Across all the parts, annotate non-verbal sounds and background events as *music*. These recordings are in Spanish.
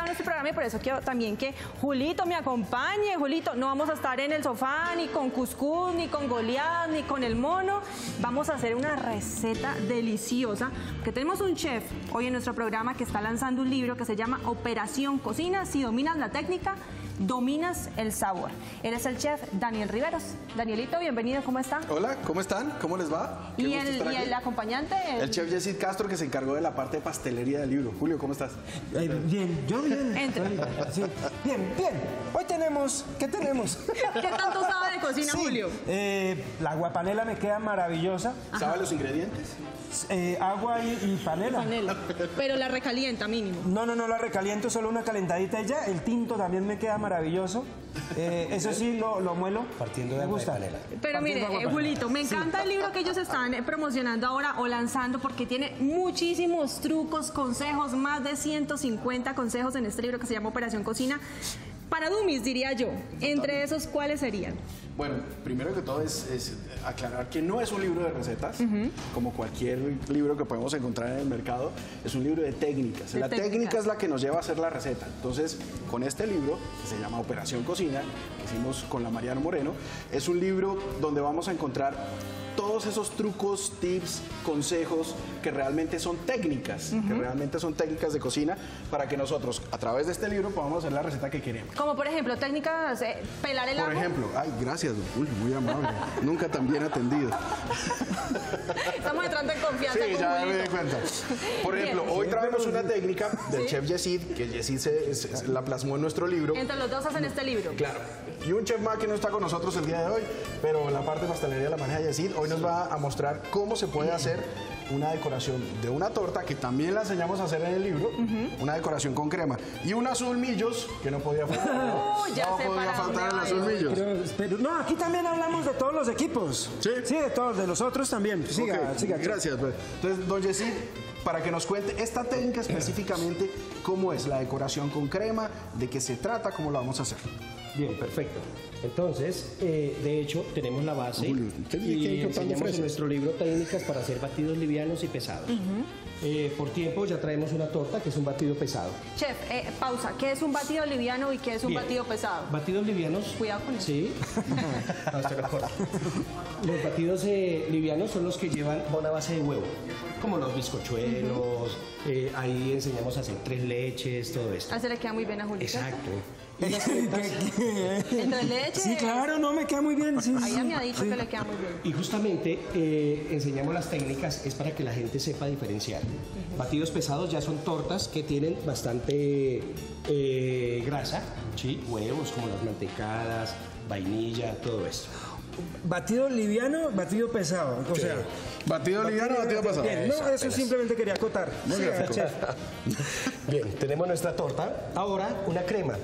en este programa y por eso quiero también que Julito me acompañe. Julito, no vamos a estar en el sofá ni con cuscús, ni con Goliat, ni con el mono. Vamos a hacer una receta deliciosa, porque tenemos un chef hoy en nuestro programa que está lanzando un libro que se llama Operación Cocina. Si dominas la técnica, dominas el sabor. Él es el chef Daniel Riveros. Danielito, bienvenido, ¿cómo está? Hola, ¿cómo están? ¿Cómo les va? Qué Y el, y acompañante. el- El chef Jesse Castro que se encargó de la parte de pastelería del libro. Julio, ¿cómo estás? Eh, bien, yo bien. Entre. Sí. Bien, bien. Hoy tenemos, ¿qué tenemos? *laughs* ¿Qué tanto sabe de cocina, Sí, Julio? eh, la guapanela me queda maravillosa. ¿Sabe los ingredientes? Eh, agua y, y panela. Panela. Pero la recalienta mínimo. No, no, no la recaliento, solo una calentadita y ya. El tinto también me queda maravilloso. Eh, eso sí, lo, lo muelo. Partiendo de me de. Pero Partiendo mire, eh. Julito, me encanta el libro que ellos están eh, promocionando ahora o lanzando porque tiene muchísimos trucos, consejos, más de 150 consejos en este libro que se llama Operación Cocina. Para dummies, diría yo. Entre esos, ¿cuáles serían? Bueno, primero que todo es, es aclarar que no es un libro de recetas, como cualquier libro que podemos encontrar en el mercado, es un libro de técnicas. De la técnica es la que nos lleva a hacer la receta. Entonces, con este libro, que se llama Operación Cocina, que hicimos con la Mariano Moreno, es un libro donde vamos a encontrar todos esos trucos, tips, consejos que realmente son técnicas, que realmente son técnicas de cocina para que nosotros, a través de este libro, podamos hacer la receta que queremos. Como por ejemplo, técnicas, eh, pelar el Por ajo. ejemplo, ay, gracias, Julio, muy amable. Nunca tan bien atendido. Estamos entrando en confianza Sí, con ya me di cuenta. Por Bien. ejemplo, hoy traemos una técnica del Sí. chef Yesid, que Yesid se, se- la plasmó en nuestro libro. Entre los dos hacen este libro. Claro. Y un chef más que no está con nosotros el día de hoy, pero la parte de pastelería la maneja Yesid. Hoy nos va a mostrar cómo se puede hacer una decoración de una torta, que también la enseñamos a hacer en el libro, una decoración con crema. Y un azul millos, que no podía faltar. *laughs* Uh, ya no sé podía para faltar el azul millos. Pero, pero no, aquí también hablamos de todos los equipos. ¿Sí? Sí, de todos, de los otros también. Siga, Ok, siga. Gracias. pues. Entonces, don Yesid, para que nos cuente esta técnica específicamente, cómo es la decoración con crema, de qué se trata, cómo lo vamos a hacer. Bien, perfecto. Entonces, eh, de hecho, tenemos la base y enseñamos en nuestro libro técnicas para hacer batidos livianos y pesados. Eh, por tiempo ya traemos una torta que es un batido pesado. Chef, eh, pausa. ¿Qué es un batido liviano y qué es un Bien. batido pesado? Batidos livianos. Cuidado con eso. Sí. *laughs* No. Los batidos eh, livianos son los que llevan una base de huevo, como los bizcochuelos. eh, ahí enseñamos a hacer tres leches, todo esto. Ah, se le queda muy bien a Julio. ¿cierto? Exacto. *laughs* Entre leche. Sí, claro, no, me queda muy bien. Sí, Ahí sí, ya me ha dicho sí. que le queda muy bien. Y justamente eh, enseñamos las técnicas, es para que la gente sepa diferenciar. Batidos pesados ya son tortas que tienen bastante eh, grasa, ¿sí? huevos como las mantecadas, vainilla, todo esto. Batido liviano, batido pesado. O sea, Batido liviano, batido pasado. Bien, no, eso simplemente quería acotar. Sí, chef. *laughs* Bien, tenemos nuestra torta. Ahora una crema.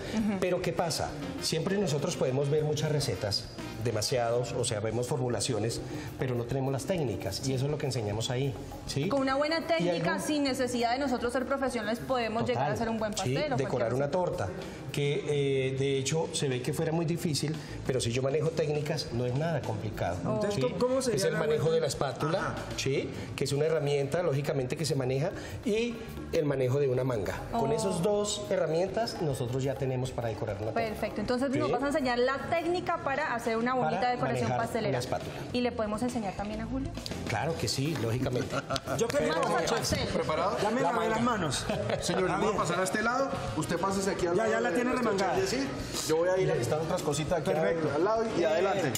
Pero ¿qué pasa? Siempre nosotros podemos ver muchas recetas, demasiados, o sea, vemos formulaciones, pero no tenemos las técnicas. Y eso es lo que enseñamos ahí. ¿sí? Con una buena técnica, algo- sin necesidad de nosotros ser profesionales, podemos llegar a hacer un buen sí, pastel. o cualquier decorar una torta, que eh, de hecho se ve que fuera muy difícil, pero si yo manejo técnicas no es nada complicado. Entonces, ¿sí? ¿cómo- sería es el manejo vuelta? de la espátula, ¿sí? que es una herramienta lógicamente que se maneja, y el manejo de una manga. Con Oh. esas dos herramientas nosotros ya tenemos para decorar una torta. Perfecto, entonces Sí. nos vas a enseñar la técnica para hacer una bonita Para decoración pastelera. una espátula. Y le podemos enseñar también a Julio. Claro que sí, lógicamente. Yo chef, pastel. ¿Preparado? Dame la, de las manos. *laughs* Señor, voy a pasar a este lado, usted pásese aquí al Ya, lado. ya la de tiene remangada. Yo voy a ir a listar otras cositas aquí Perfecto. al, al lado y adelante.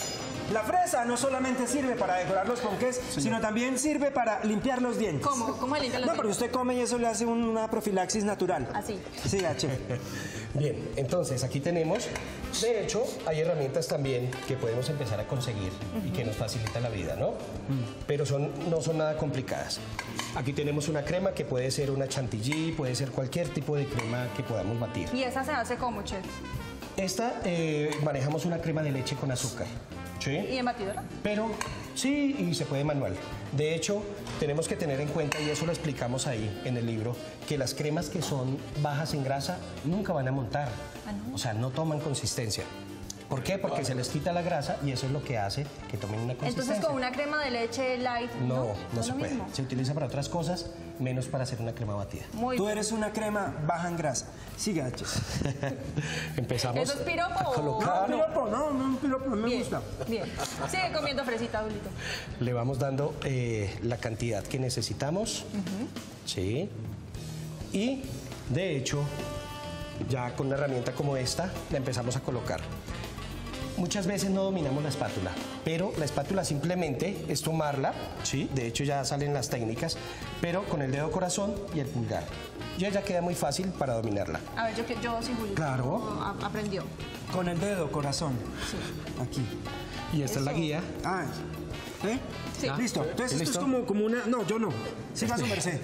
La fresa no solamente sirve para decorar los ponqués, sino también sirve para limpiar los dientes. ¿Cómo? ¿Cómo se limpian los No, porque dientes? usted come y eso le hace un- una profilaxis natural. Así. Sí, ah, chef. *laughs* Bien, entonces aquí tenemos, de hecho, hay herramientas también que podemos empezar a conseguir y que nos facilitan la vida, ¿no? Pero son, no son nada complicadas. Aquí tenemos una crema que puede ser una chantilly, puede ser cualquier tipo de crema que podamos batir. Y esa se hace como, chef. Esta eh, manejamos una crema de leche con azúcar, ¿sí? ¿Y en batidora? Pero sí, y se puede manual. De hecho, tenemos que tener en cuenta, y eso lo explicamos ahí en el libro, que las cremas que son bajas en grasa nunca van a montar. Ah, ¿no? O sea, no toman consistencia. ¿Por qué? Porque se les quita la grasa y eso es lo que hace que tomen una consistencia. Entonces con una crema de leche light. No, no, ¿No es se puede. mismo? Se utiliza para otras cosas, menos para hacer una crema batida. Muy Tú bien. eres una crema baja en grasa. Siga, H. *laughs* Empezamos ¿Eso es piropo a colocar, No, piropo, no, no, piropo, me Bien, gusta. bien. Sigue comiendo fresita, Julito. le vamos dando eh, la cantidad que necesitamos. Sí. Y de hecho, ya con una herramienta como esta, la empezamos a colocar. Muchas veces no dominamos la espátula, pero la espátula simplemente es tomarla, ¿sí? de hecho ya salen las técnicas, pero con el dedo corazón y el pulgar. Ya ya queda muy fácil para dominarla. A ver, yo, que- yo sin Julito. Claro. Aprendió. Con el dedo, corazón. Aquí. Y esta es la guía. Ah, ¿eh? Sí. Listo. Entonces esto es como, como una... No, yo no. Siga su merced.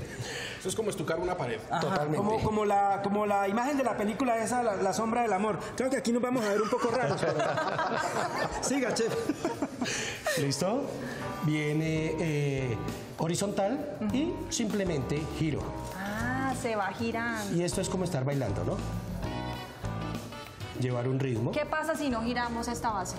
Eso es como estucar una pared. Ajá, Totalmente. Como, como, la, como la imagen de la película esa, la, la sombra del amor. Creo que aquí nos vamos a ver un poco raros. pero- *laughs* Siga, chef. ¿Listo? Viene eh, horizontal y simplemente giro. Ah, se va girando. Y esto es como estar bailando, ¿no? Llevar un ritmo. ¿Qué pasa si no giramos esta base?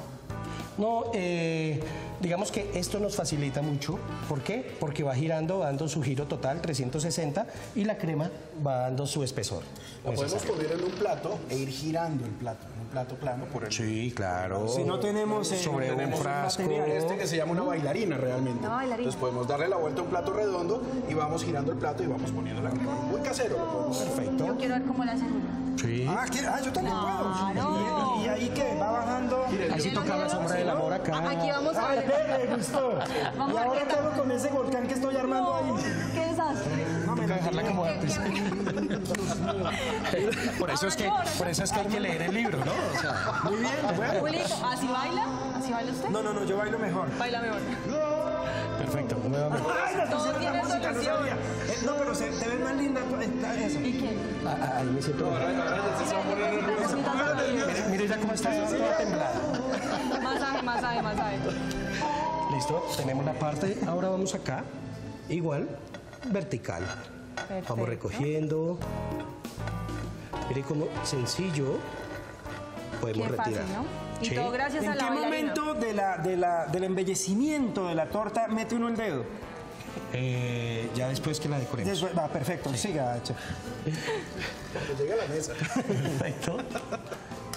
No, eh, digamos que esto nos facilita mucho. ¿Por qué? Porque va girando, dando su giro total 360 y la crema va dando su espesor. Lo podemos poner en un plato e ir girando el plato, en un plato plano por el Sí, claro. Si no tenemos... eh, Sobre un tenemos frasco. material. Este que se llama una bailarina realmente. Una bailarina. Entonces podemos darle la vuelta a un plato redondo y vamos girando el plato y vamos poniendo la crema. Muy casero. lo podemos hacer. Perfecto. Yo quiero ver cómo la hacen. Sí. Ah, ¿quiere? ah, yo también puedo. ¿Y, y ahí qué? ¿Va bajando? Así toca la sombra del amor acá. Ah, Aquí vamos a Ay, ver. ve, me gustó. Vamos ¿Y ahora qué hago con ese volcán que estoy armando ahí? ¿Qué desastre? Dejarla como ¿Qué- antes. qué- Por eso, es que, por eso es que hay que leer el libro, ¿no? O sea, Muy bien, bueno. Julito, ¿así baila? ¿Así baila usted? No, no, no, yo bailo mejor. Baila mejor. perfecto. nuevamente. Ay, Todo tiene no solución. sabía. Eh, No, pero se te ve más linda eso. ¿Y qué? Ah, ah, Ahí me siento. Mire, mire ya cómo está toda temblada. Masaje, masaje, masaje. Listo, tenemos la parte. Ahora vamos acá. Igual, vertical. Perfecto. Vamos recogiendo. Mire cómo sencillo podemos Qué fácil, retirar. ¿no? Y Sí. todo gracias a ¿En la qué bailarina. momento de la, de la, del embellecimiento de la torta mete uno el dedo? Eh, ya después que la decoremos. Después- va, perfecto, siga. Cuando *laughs* llegue a la mesa. *laughs* Perfecto.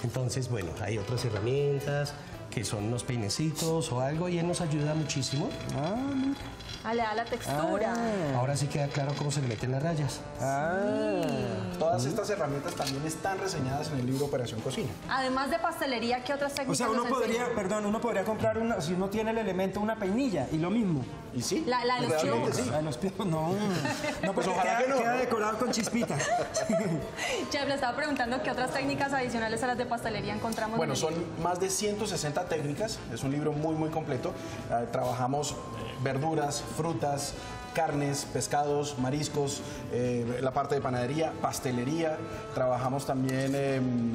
Entonces, bueno, hay otras herramientas que son unos peinecitos o algo y él nos ayuda muchísimo. Ah, le da la textura. Ahora sí queda claro cómo se le meten las rayas. Todas estas herramientas también están reseñadas en el libro Operación Cocina. Además de pastelería, ¿qué otras O técnicas sea, uno podría, enseñan? perdón, uno podría comprar una, si uno tiene el elemento, una peinilla y lo mismo. ¿Y sí? La- la de los piojos. sí. A los piojos, no. No, pues ojalá queda, que no, queda decorado con chispitas. *laughs* Chef, le estaba preguntando qué otras técnicas adicionales a las de pastelería encontramos. Bueno, en son más de 160 técnicas, es un libro muy muy completo. Eh, trabajamos verduras, frutas, carnes, pescados, mariscos, eh, la parte de panadería, pastelería. Trabajamos también em,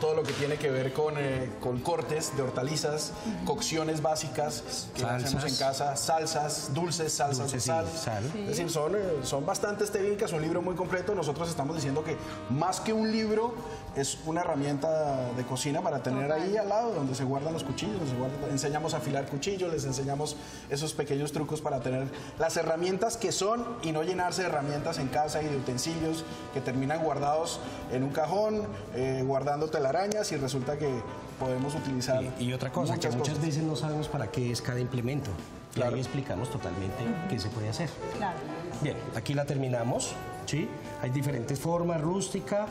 todo lo que tiene que ver con, eh, con cortes de hortalizas, cocciones básicas que Salsas. hacemos en casa, salsas, dulces, salsas de sal. sal. Es decir, son, eh, son bastantes técnicas, un libro muy completo. Nosotros estamos diciendo que más que un libro es una herramienta de cocina para tener Total. ahí al lado donde se guardan los cuchillos, se guardan- enseñamos a afilar cuchillos, les enseñamos esos pequeños trucos para tener las herramientas que son y no llenarse de herramientas en casa y de utensilios que terminan guardados en un cajón, eh, guardando telarañas y resulta que podemos utilizar Y, y otra cosa, que muchas cosas. veces no sabemos para qué es cada implemento. Y Claro. ahí explicamos totalmente qué se puede hacer. Claro. Bien, aquí la terminamos, ¿sí? Hay diferentes formas, rústica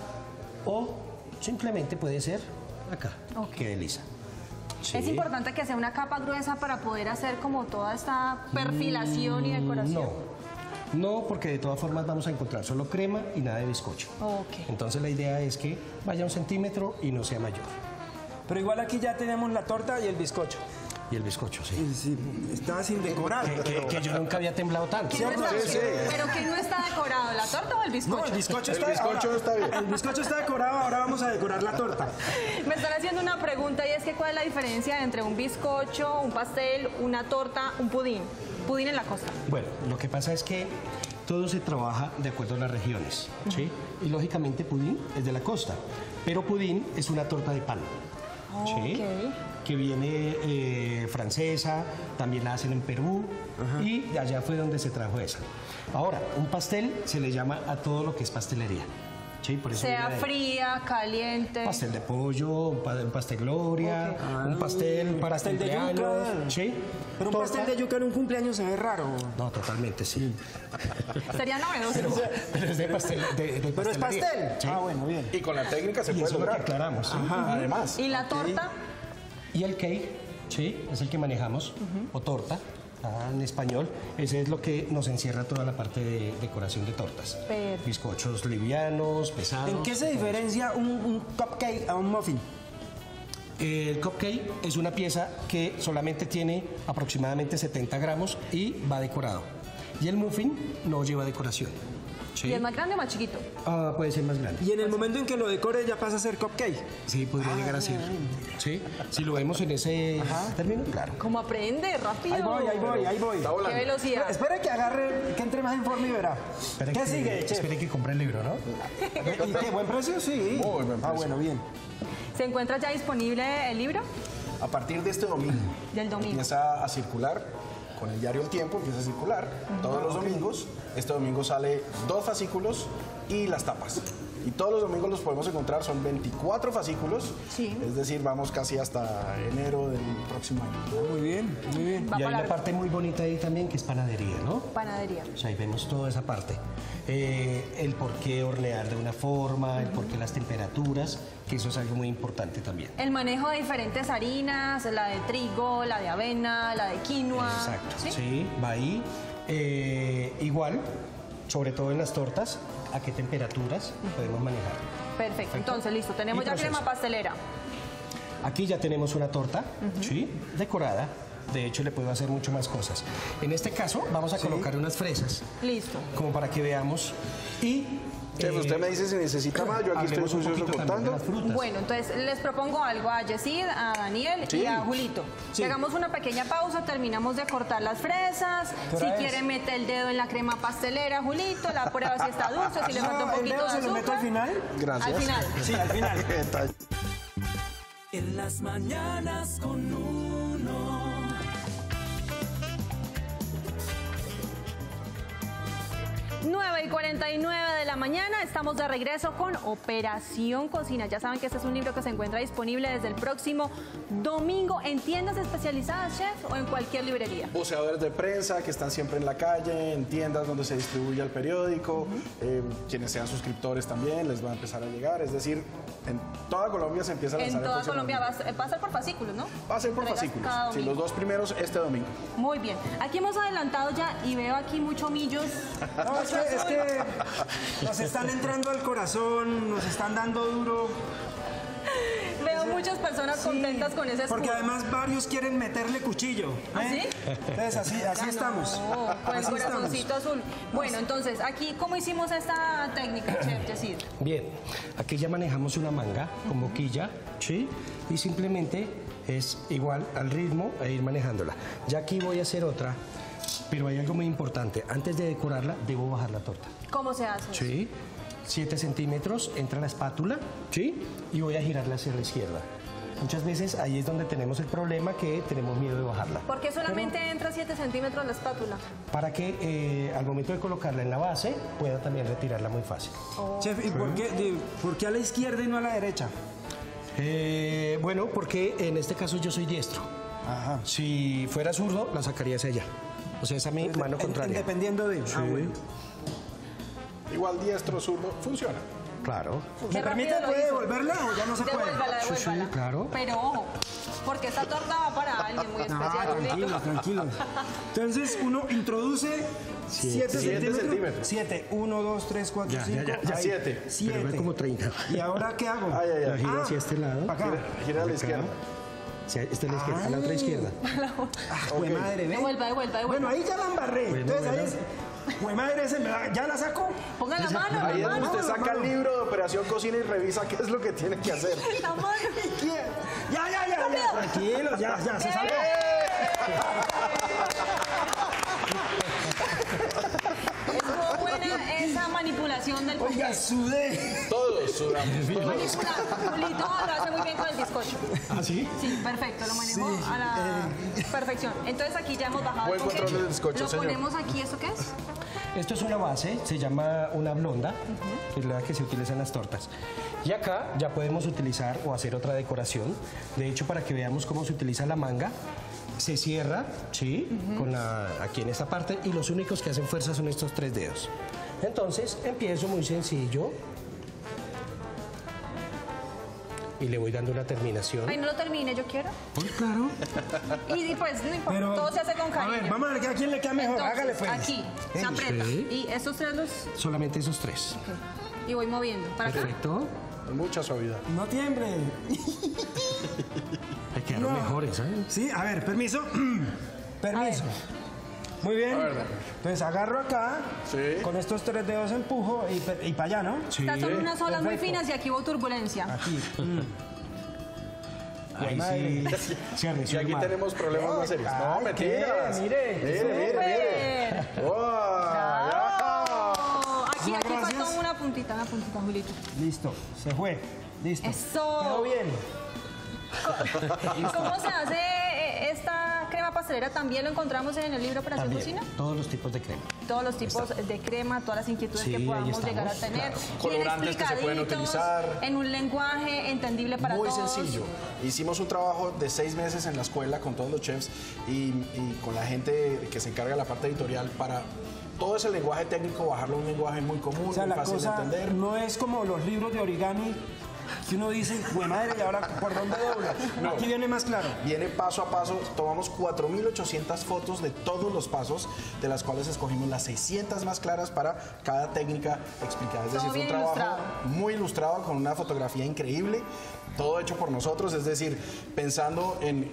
o simplemente puede ser acá, Ok. que lisa. Sí. Es importante que sea una capa gruesa para poder hacer como toda esta perfilación y decoración. No, no, porque de todas formas vamos a encontrar solo crema y nada de bizcocho. Ok. Entonces la idea es que vaya un centímetro y no sea mayor. Pero igual aquí ya tenemos la torta y el bizcocho. Y el bizcocho, sí. Y sí, está sin decorar. Que, que- que yo nunca había temblado tanto. ¿Qué no está- Sí, sí. ¿Pero qué no está decorado? ¿La torta o el bizcocho? No, el bizcocho El está bizcocho ahora- está bien. El bizcocho está decorado, ahora vamos a decorar la torta. Me están haciendo una pregunta y es que cuál es la diferencia entre un bizcocho, un pastel, una torta, un pudín. Pudín en la costa. Bueno, lo que pasa es que todo se trabaja de acuerdo a las regiones, ¿sí? Y lógicamente pudín es de la costa, pero pudín es una torta de pan. ¿sí? Ok. Que viene eh, francesa, también la hacen en Perú y de allá fue donde se trajo esa. Ahora, un pastel se le llama a todo lo que es pastelería. ¿sí? Por eso Sea fría, caliente. Pastel de pollo, un pa- un pastel gloria, un pastel para pastel de cumpleaños, yuca. ¿sí? Pero un Torta. pastel de yuca en un cumpleaños se ve raro. No, totalmente, sí. Sería novedoso. Pero es de pastel. De, de Pero es pastel. Sí. Ah, bueno, bien. Y con la técnica se Y puede eso es lo que lograr. aclaramos. ¿sí? Además. ¿Y la torta? Y el cake, sí, es el que manejamos, o torta, ah, en español. Ese es lo que nos encierra toda la parte de decoración de tortas. Perfecto. Bizcochos livianos, pesados. ¿En qué se diferencia un, un cupcake a un muffin? El cupcake es una pieza que solamente tiene aproximadamente 70 gramos y va decorado. Y el muffin no lleva decoración. ¿Sí? ¿Y es más grande o más chiquito? Ah, puede ser más grande. Y en el momento en que lo decore ya pasa a ser cupcake. Sí, podría llegar a ser. ¿Sí? Si lo vemos en ese término, claro. ¿Cómo aprende? Rápido. Ahí voy, ahí voy, ahí voy. Está Qué velocidad. Espera que agarre, que entre más en forma y verá. Espere ¿Qué que- sigue, chef? Espere que compre el libro, ¿no? ¿Y qué? ¿Buen precio? Sí. Muy buen Ah, precio. bueno, bien. ¿Se encuentra ya disponible el libro? A partir de este domingo. Del domingo. Empieza a circular, con el diario El Tiempo empieza a circular todos los domingos. Este domingo sale dos fascículos y las tapas. Y todos los domingos los podemos encontrar, son 24 fascículos. Sí. Es decir, vamos casi hasta enero del próximo año. Muy bien, muy bien. Va y hay una parte muy bonita ahí también que es panadería, ¿no? panadería. O sea, ahí vemos toda esa parte. Eh, el por qué hornear de una forma, el por qué las temperaturas, que eso es algo muy importante también. El manejo de diferentes harinas, la de trigo, la de avena, la de quinoa. Exacto, ¿sí? ¿sí? va ahí. Eh, igual, sobre todo en las tortas, a qué temperaturas podemos manejar. Perfecto. Entonces, listo. Tenemos Y ya proceso. crema pastelera. Aquí ya tenemos una torta, ¿sí? Decorada. De hecho, le puedo hacer mucho más cosas. En este caso, vamos a colocar unas fresas, Listo. como para que veamos. Y. Chef, eh, usted me dice si necesita más, yo aquí estoy poquito de contando. las frutas. Bueno, entonces les propongo algo a Yesid, a Daniel y a Julito. Sí. Hagamos una pequeña pausa, terminamos de cortar las fresas. ¿Qué Si quiere, mete el dedo en la crema pastelera, Julito. La prueba si está dulce, si le *laughs* falta un Ah, ¿El poquito dedo de se lo meto azúcar. al final? Gracias. Al final. Sí, al final. *laughs* En las mañanas con uno. 9 y 49 de la mañana, estamos de regreso con Operación Cocina. Ya saben que este es un libro que se encuentra disponible desde el próximo domingo en tiendas especializadas, chef, o en cualquier librería. Voceadores de prensa que están siempre en la calle, en tiendas donde se distribuye el periódico, eh, quienes sean suscriptores también les va a empezar a llegar. Es decir, en toda Colombia se empieza a lanzar En toda Colombia va a, ser- va a ser por fascículos, ¿no? Va a ser por fascículos. Sí, los dos primeros este domingo. Muy bien. Aquí hemos adelantado ya y veo aquí mucho millos. *laughs* No, es que, es que nos están entrando al corazón, nos están dando duro. Veo muchas personas contentas con ese escudo. Porque además varios quieren meterle cuchillo. ¿Ah, ¿eh? sí? Entonces así, así estamos. No, con el corazoncito estamos. azul. Bueno, entonces, aquí, ¿cómo hicimos esta técnica, *clears throat* chef Yesid? Bien, aquí ya manejamos una manga con boquilla, ¿sí? Y simplemente es igual al ritmo e ir manejándola. Ya aquí voy a hacer otra, pero hay algo muy importante. Antes de decorarla, debo bajar la torta. ¿Cómo se hace? ¿Sí? 7 centímetros, entra la espátula, ¿sí? Y voy a girarla hacia la izquierda. Muchas veces ahí es donde tenemos el problema que tenemos miedo de bajarla. ¿Por qué solamente entra 7 centímetros la espátula? Para que eh, al momento de colocarla en la base pueda también retirarla muy fácil. Chef, ¿y por qué, de- por qué a la izquierda y no a la derecha? Eh, bueno, porque en este caso yo soy diestro. Ajá. Si fuera zurdo, la sacaría hacia allá. O sea, esa mi mano contraria. Dependiendo de. Ah, bueno. Igual diestro, zurdo, funciona. Claro. ¿Me permite? ¿Puede devolverla o ya no se puede? Devuélvala, Sí, sí, claro. Pero ojo, porque esta torta va para alguien muy *laughs* especial. Ah, Julito. tranquilos, tranquilos. Entonces uno introduce 7 Siete centímetros. centímetros. 7, 1, 2, 3, 4, Ya, 5. ya, ya, ya. Siete. Pero ve como 30. ¿Y ahora qué hago? Ay, ay, ay. La gira Ah, hacia este lado. Acá. Gira, gira a la Acá. Izquierda. Sí, esta es la izquierda, a la otra izquierda. *laughs* Ah, jue madre, ¿ve? Devuelva, devuelva, devuelva. Bueno, ahí ya la embarré. Bueno, Entonces ahí bueno. es. Jue madre, ese ¿ya la saco? Ponga la mano, Ahí es la donde mano. usted saca el libro de Operación Cocina y revisa qué es lo que tiene que hacer. *laughs* La mano. *laughs* Ya, ya, ya, ya. Tranquilo, ya, ya, se salvó. Ponqué. sudé. Todos sudamos. *laughs* todos. Julito lo hace muy bien con el bizcocho. ¿Ah, sí? Sí, perfecto, lo manejó a la perfección. Entonces aquí ya hemos bajado Buen el control del bizcocho, Lo señor. ponemos aquí, ¿eso qué es? Esto es una base, se llama una blonda, que es la que se utiliza en las tortas. Y acá ya podemos utilizar o hacer otra decoración. De hecho, para que veamos cómo se utiliza la manga, se cierra, ¿sí? Con la, aquí en esta parte y los únicos que hacen fuerza son estos tres dedos. Entonces, empiezo muy sencillo. Y le voy dando una terminación. Ay, no lo termine, yo quiero. Pues claro. Y, y pues no importa, Pero, todo se hace con A cariño. ver, vamos a ver a quién le queda mejor. Entonces, Hágale pues. Aquí, se aprieta. sí. Y estos tres los. Solamente esos tres. Y voy moviendo. ¿Para acá? Perfecto. Con mucha suavidad. No tiemble. *laughs* Me quedaron No. mejores, ¿eh? Sí, a ver, permiso. *clears throat* permiso. Muy bien. Entonces agarro acá, Sí. con estos tres dedos empujo y, para allá, ¿no? Sí. Estas son unas olas muy finas y aquí hubo turbulencia. Aquí. Ahí madre. sí. *laughs* Cierre, Y aquí tenemos problemas más serios. No, mentiras. Mire, mire, mire. mire. Aquí, aquí faltó una puntita, una puntita, Julito. Listo, se fue. Listo. Eso. Quedó bien. ¿Cómo se hace pastelera? También lo encontramos en el libro Operación También, Cocina. todos los tipos de crema. Todos los tipos de crema, todas las inquietudes Sí, que podamos estamos, llegar a tener. claro. Colorantes que se pueden utilizar. En un lenguaje entendible para Muy todos. sencillo. Hicimos un trabajo de seis meses en la escuela con todos los chefs y, y con la gente que se encarga de la parte editorial para todo ese lenguaje técnico bajarlo a un lenguaje muy común, O sea, muy la fácil de entender. no es como los libros de origami que uno dice, ¡Jue madre! ¿Y ahora por dónde dobla? No. Aquí viene más claro. Viene paso a paso, tomamos 4.800 fotos de todos los pasos, de las cuales escogimos las 600 más claras para cada técnica explicada. Es decir, fue un trabajo ilustrado. muy ilustrado, con una fotografía increíble, todo hecho por nosotros, es decir, pensando en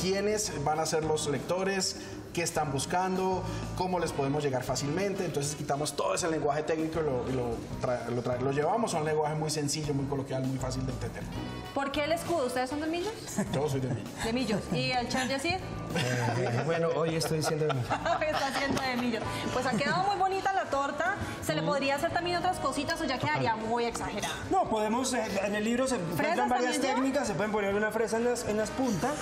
quiénes van a ser los lectores, qué están buscando, cómo les podemos llegar fácilmente. Entonces quitamos todo ese lenguaje técnico y lo, y lo tra- lo tra- lo llevamos a un lenguaje muy sencillo, muy coloquial, muy fácil de entender. ¿Por qué el escudo? ¿Ustedes son de Millos? Yo soy de mí. De Millos. ¿Y el chef Yacir? Eh, bueno, hoy estoy diciendo de mí. *laughs* Está haciendo de Millos. Pues ha quedado muy bonita la torta. ¿Se le podría hacer también otras cositas o ya quedaría muy exagerada? No, podemos, eh, en el libro se encuentran varias técnicas, se pueden poner una fresa en las, en las puntas,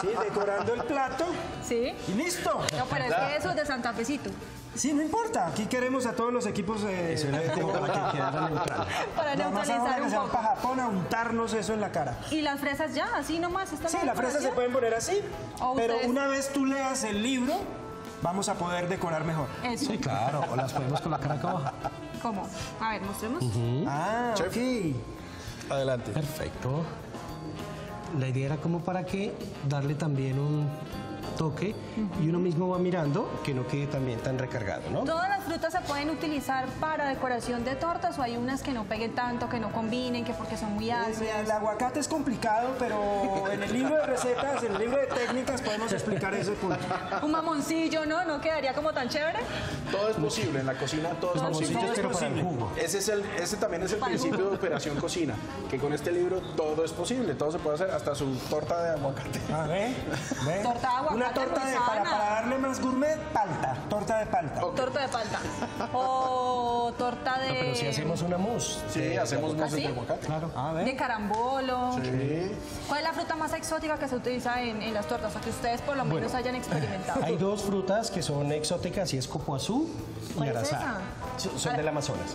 ¿sí? decorando el plato ¿Sí? y listo. No, pero es que eso es de Santa Fecito. Sí, no importa, aquí queremos a todos los equipos eh, Eso era de como para que quedara neutral. *laughs* Para Nada más ahora neutralizar que un poco. para Japón a untarnos eso en la cara. Y las fresas ya, así nomás. ¿Esta es Sí, las fresas se pueden poner así, O pero ustedes- una vez tú leas el libro, vamos a poder decorar mejor. Eso. Sí, claro, o las podemos colocar acá abajo. ¿Cómo? A ver, mostremos. Ah, Chef. ok. Adelante. Perfecto. La idea era como para que darle también un toque y uno mismo va mirando que no quede también tan recargado, ¿no? ¿Todas las frutas se pueden utilizar para decoración de tortas o hay unas que no peguen tanto, que no combinen, que porque son muy El, ácidas? el aguacate es complicado, pero en el libro de recetas, en el libro de técnicas podemos explicar ese punto. Un mamoncillo, ¿no? ¿No quedaría como tan chévere? Todo es posible, en la cocina todo es posible. todo es pero para el posible. jugo. Ese, es el, ese también es el Para el principio de Operación Cocina, que con este libro todo es posible, todo se puede hacer, hasta su torta de aguacate. A ver, ve. Torta de aguacate Una torta de, para, para darle más gourmet, palta. Torta de palta. Torta de palta. O torta de... No, pero si hacemos una mousse. Sí, de- hacemos de mousse de ¿sí? aguacate. Claro. A ver. De carambolo. Sí. ¿Cuál es la fruta más exótica que se utiliza en, en las tortas? O que ustedes por lo menos hayan experimentado. *laughs* Hay dos frutas que son exóticas y es copuazú y ¿Cuál es? Son del Amazonas.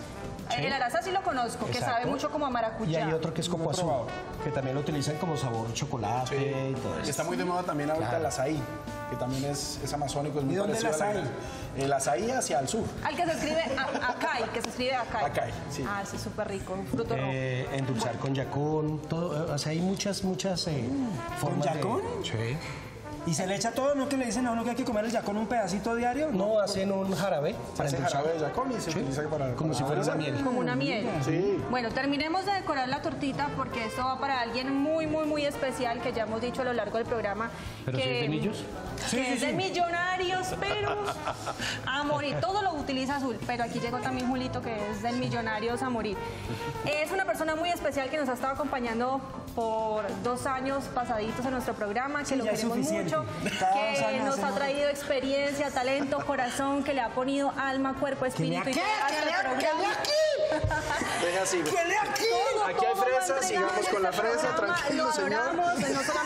Eh, El araza sí lo conozco, que sabe mucho como a maracuyá. Y hay otro que es copuazú, que también lo utilizan como sabor chocolate y todo eso. está muy de moda también ahorita Claro. el azaí, que también es, es amazónico, es muy ¿Y dónde parecido el a la azaí? grana. El azaí hacia el sur. Al que se escribe a- acai, que se escribe acai. Acai, sí. Ah, sí, súper rico, un fruto rojo. Eh, endulzar con yacón, todo, o sea, hay muchas, muchas eh, formas de- yacón? Sí. Y se le echa todo, ¿no? Que le dicen a uno que hay que comer el yacón un pedacito diario. No hacen un jarabe Se para hace endulzar. jarabe de yacón y se Sí. utiliza para... Como si fuera una miel. Como una miel. Sí. Bueno, terminemos de decorar la tortita porque esto va para alguien muy, muy, muy especial que ya hemos dicho a lo largo del programa. ¿Pero que, si es de millos? Que Sí, sí, es de sí. millonarios, pero a morir. Todo lo utiliza azul, pero aquí llegó también Julito que es del millonarios a morir. Es una persona muy especial que nos ha estado acompañando por dos años pasaditos en nuestro programa, que Sí, lo queremos suficiente. mucho, Cada que nos ha traído experiencia, talento, corazón, que le ha ponido alma, cuerpo, espíritu y aquí, todo a este le- que le programa. deje así. ¿Qué le aquí? Todo, Aquí hay fresa, entregar sigamos con la este fresa, programa. tranquilo, Lo señor.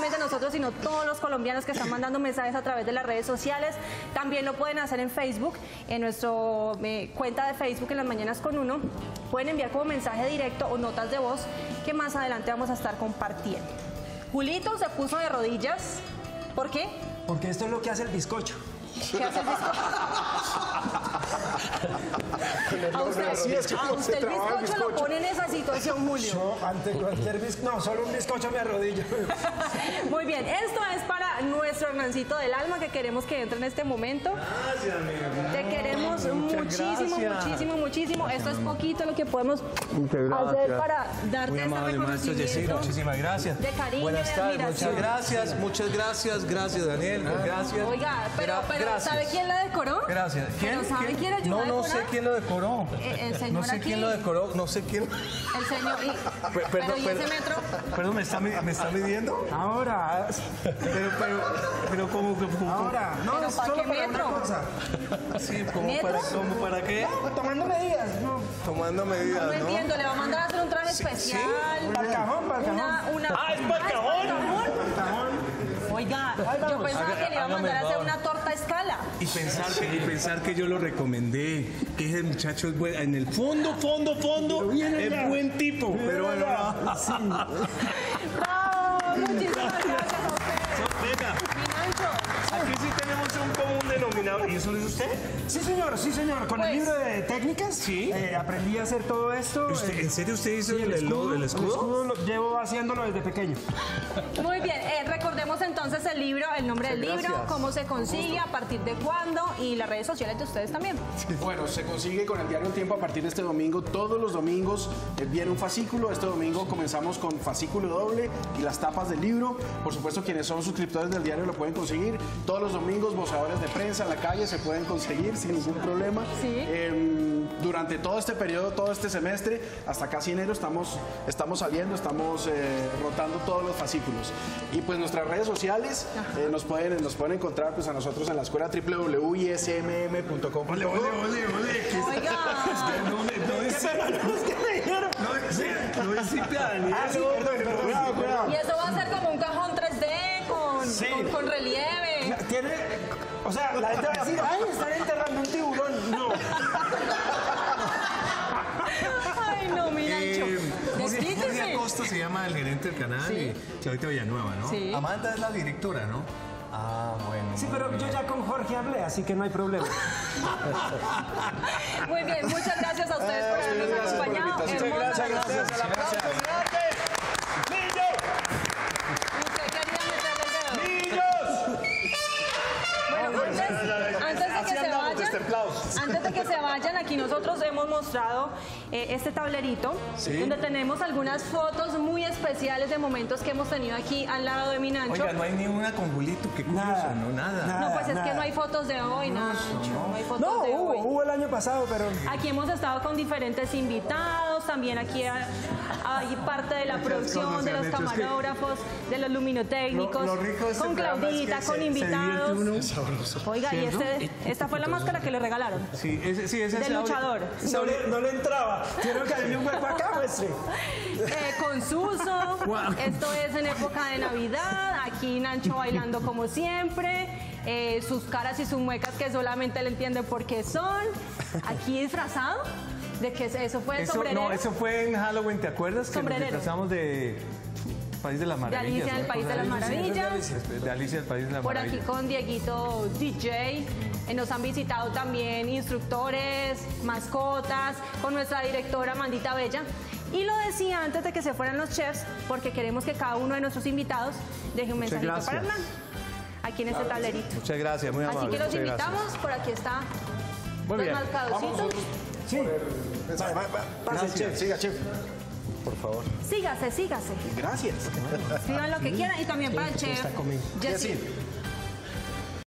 Eh, solamente nosotros, sino todos los colombianos que están mandando mensajes a través de las redes sociales. También lo pueden hacer en Facebook, en nuestra cuenta de Facebook en las mañanas con uno. Pueden enviar como mensaje directo o notas de voz que más adelante vamos a estar compartiendo. Julito se puso de rodillas. ¿Por qué? Porque esto es lo que hace el bizcocho. ¿Qué hace el bizcocho? A usted, Así es como a se usted el trabaja el bizcocho lo pone en esa situación, Julio. No, ante cualquier bizcocho. No, solo un bizcocho me arrodillo. *laughs* Muy bien, esto es para nuestro Hernancito del alma que queremos que entre en este momento. Gracias, amiga. Te queremos muchísimo, gracias. muchísimo, muchísimo. Esto es poquito lo que podemos hacer para darte Muy este amable, maestro Yesir. reconocimiento. Muchísimas gracias. De cariño Buenas de tardes, admiración. muchas gracias, muchas gracias, gracias Daniel, gracias. Oiga, pero, Gra- pero gracias. ¿sabe quién la decoró? Gracias. ¿Quién? ¿Pero sabe quién, ayudó No, no sé quién lo decoró. Eh, el señor no sé aquí. quién lo decoró, no sé quién. El señor. y- pero ¿y ese perdón. metro? Perdón, ¿me está, mi- me está midiendo? Ahora, Pero, pero, pero como que... ahora. No, ¿Pero solo qué para una metro? cosa. Sí, como ¿Metro? para, como para qué? Tomando medidas. No, Tomando medidas, No ¿no? entiendo, le va a mandar a hacer un traje Sí, especial. para el cajón, para el cajón. Una, una... Ah, ¿es para el cajón? Oiga, yo pensaba que le iba a mandar a hacer una torta pensar, que, y pensar que yo lo recomendé, que ese muchacho es buen, en el fondo, fondo, fondo, es buen tipo, pero bueno, no. ¡Bravo! Muchísimas gracias a ustedes. Aquí sí tenemos un común denominador. ¿Y eso lo hizo usted? Sí, señor, sí, señor. Con Pues- el libro de técnicas Sí. eh, aprendí a hacer todo esto. ¿Usted- Eh, ¿En serio usted hizo sí, el, el- el escudo? lo llevo haciéndolo desde pequeño. Muy bien, eh, recordemos entonces el libro, el nombre del libro, cómo se consigue, a partir de cuándo y las redes sociales de ustedes también. Bueno, se consigue con el diario El Tiempo a partir de este domingo. Todos los domingos eh, viene un fascículo. Este domingo comenzamos con fascículo doble y las tapas del libro. Por supuesto, quienes son suscriptores del diario lo pueden conseguir. Todos los domingos, boceadores de prensa en la calle se pueden conseguir sin ningún problema. Sí. Em, durante todo este periodo, todo este semestre, hasta casi enero, estamos, estamos saliendo, estamos eh, rotando todos los fascículos. Y pues nuestras redes sociales eh, nos, pueden, nos pueden encontrar pues, a nosotros en la escuela www.ismm.com. Ole, ole, ole, ole. ¿qué es- Oiga. No, sí, a. Cuidado, cuidado. Y eso va a ser como un cajón 3D con, Sí. con, con relieve. Tiene. O sea, la gente va a decir, ay, llama el gerente del canal Sí. y Chavita Villanueva, ¿no? Sí. Amanda es la directora, ¿no? Ah, bueno. Sí, pero bien. yo ya con Jorge hablé, así que no hay problema. *laughs* Muy bien, muchas gracias a ustedes por habernos gracias por la acompañado. Hermosa Muchas gracias. El aplauso gigante. Usted quería meterle el dedo. Bueno, de antes de que se vayan, aquí nosotros hemos mostrado eh, este tablerito donde tenemos algunas fotos muy especiales de momentos que hemos tenido aquí al lado de mi Nacho. Oiga, no hay ni una con Julito, qué curioso, Nada, ¿no? Nada. nada. no, pues es que no hay fotos de hoy, Nacho. No hay fotos No, de hubo, hoy. hubo el año pasado, pero. Aquí hemos estado con diferentes invitados, también aquí hay, parte de la Muchas producción, cosas de los hecho, es que camarógrafos, de los luminotécnicos, Lo- lo rico de este con es Claudita, que con se- se invitados. Oiga, y este, esta fue la máscara que le regalaron. Sí, ese, sí, ese audio- luchador. No le, no le entraba. Quiero que haya un hueco acá, *laughs* muestre. Eh, con Suso, esto es en época de Navidad, aquí Nancho bailando como siempre, eh, sus caras y sus muecas que solamente él entiende por qué son, aquí disfrazado, de que eso fue el Eso, sombrerero. no, eso fue en Halloween, ¿te acuerdas? Que nos disfrazamos de País de las Maravillas. Alicia del ¿no? País de las Maravillas. De Alicia del País de las Por aquí Maravillas. con Dieguito DJ. Eh, Nos han visitado también instructores, mascotas, con nuestra directora Mandita Bella. Y lo decía antes de que se fueran los chefs, porque queremos que cada uno de nuestros invitados deje un mensajito gracias. para Hernán. Aquí en este tablerito. Muchas gracias, muy amable. Así que los gracias. invitamos, por aquí está Muy los bien. Sí. Pase, chef. Siga, chef. Sígase, sígase. Gracias. Escriban lo que quieran y también para el chef. está conmigo. Jessy.